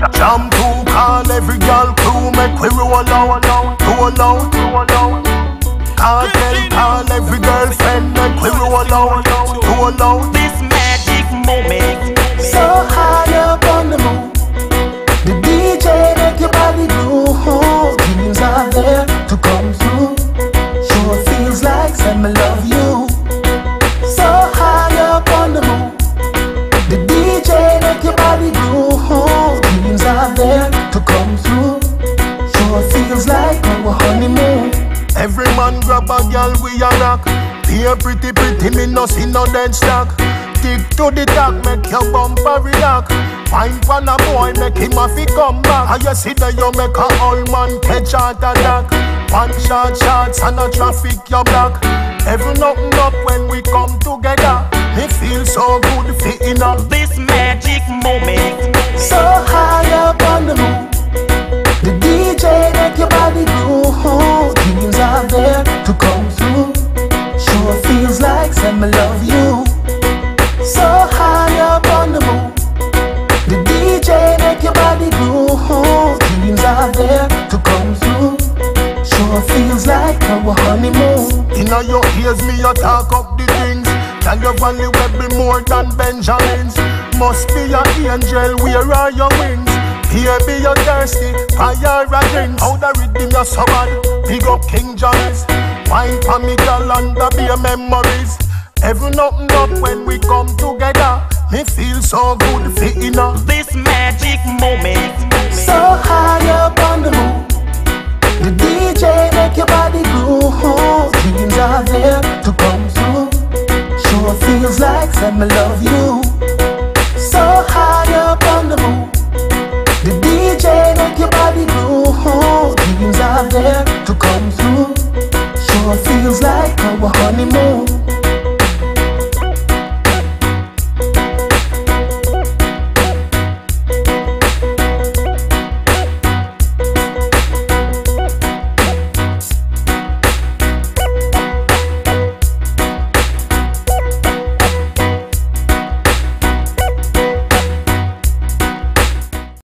Jump to call every girl crew, make we roll out, roll out, roll out. Kartel call every girlfriend, make we roll out, roll out. This magic moment. So high up on the moon. The DJ make your body move. Dreams are there to come true. Sure feels like some love man grab a girl we a rock. Be a pretty pretty, me no see no dead stock. Stick to the talk, make your bumper relax. Fine for a boy, make him a fi come back. And you see that you make a old man catch heart attack. One shot shots and a traffic you block. Every nothing up when we come together. Me feel so good fitting up. So high up on the moon. The DJ make your body groove. Dreams are there to come true. Sure feels like our honeymoon. Inna your ears, me a talk up the things. Tell your valley we be more than Benjamins. Must be an angel, where are your wings? Here be you thirsty, fire a drink. How the rhythm you so bad, big up King Johnny's. Wine for me girl and the beer memories. Every nothing up when we come together. Me feel so good fitting up. This magic moment. So high up on the moon. The DJ make your body groove. Dreams are there to come true. Sure feels like some love you. So high up on the moon. The DJ make your body groove. Dreams are there to come true. Sure feels like our honeymoon.